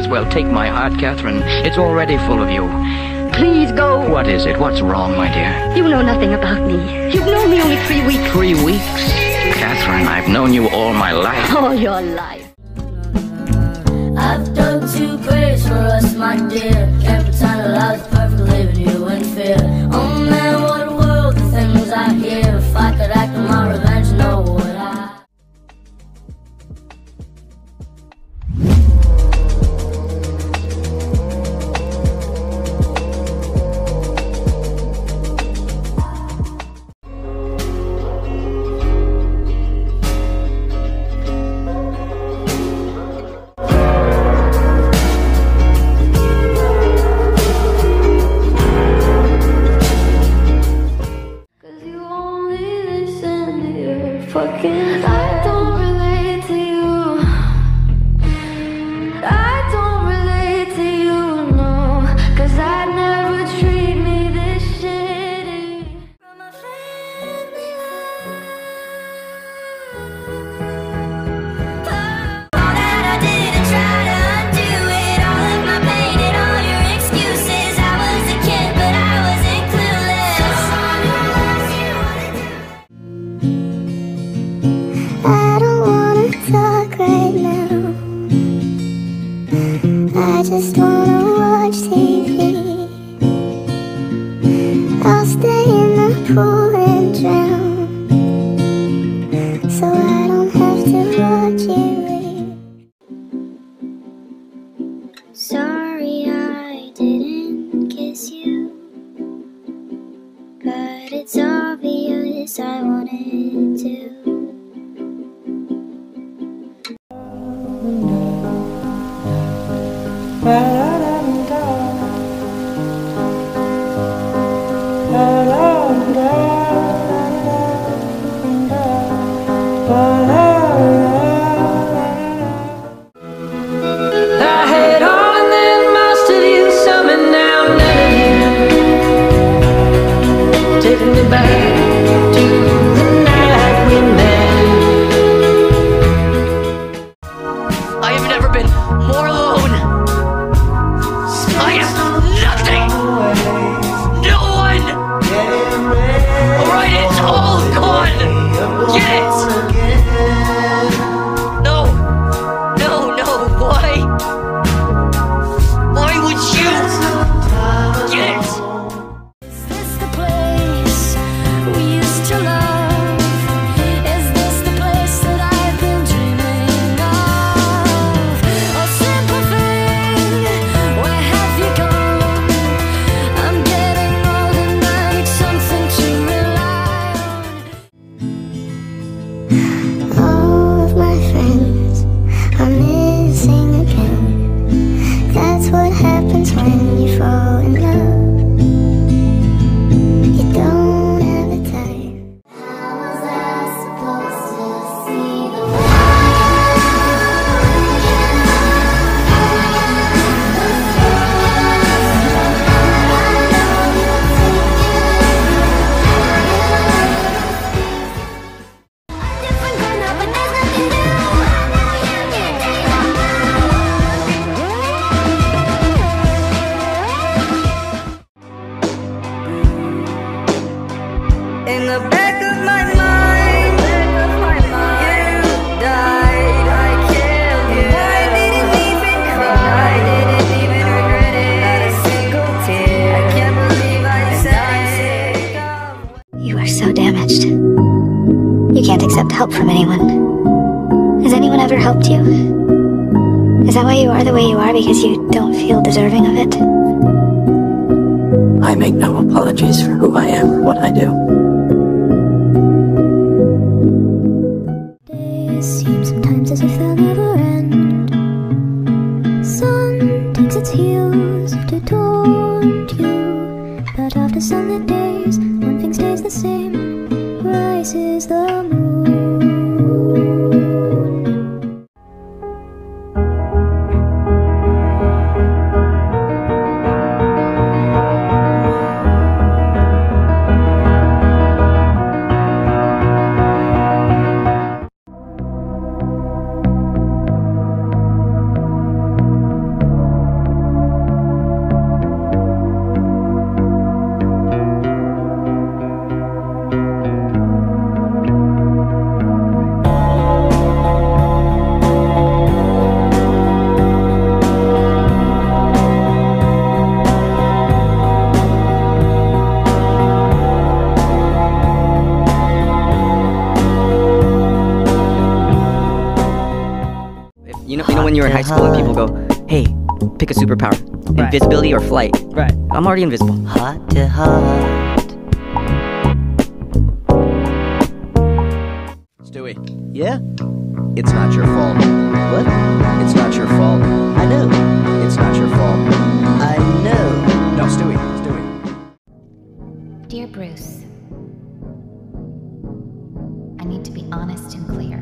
as well take my heart, Catherine. It's already full of you. Please go. What is it? What's wrong, my dear? You know nothing about me. You've known me only three weeks. Three weeks? Catherine, I've known you all my life. All your life. I've done two prayers for us, my dear. Can't pretend that I was perfect, leaving you in fear. Oh man, what a world, the things I just wanna watch TV. I'll stay in the pool have never been more alone. Gone. You help from anyone. Has anyone ever helped you? Is that why you are the way you are because you don't feel deserving of it? I make no apologies for who I am or what I do. Days seem sometimes as if they'll never end. Sun takes its heels to taunt you. But after sunlit days, one thing stays the same. Rises the high school and people uh-huh. go, "Hey, pick a superpower, Right. invisibility or flight." Right. I'm already invisible. Heart to heart. Stewie, Yeah, it's not your fault. what? It's not your fault. I know. It's not your fault. I know. No, Stewie, Stewie. Dear Bruce, I need to be honest and clear.